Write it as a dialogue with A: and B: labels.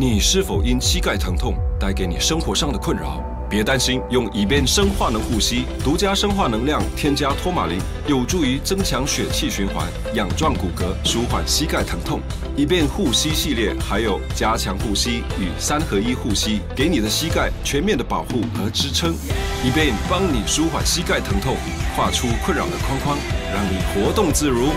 A: 你是否因膝盖疼痛带给你生活上的困扰？别担心，用以便生化能护膝，独家生化能量，添加托马林，有助于增强血气循环，养壮骨骼，舒缓膝盖疼痛。以便护膝系列还有加强护膝与三合一护膝，给你的膝盖全面的保护和支撑。以便帮你舒缓膝盖疼痛，画出困扰的框框，让你活动自如。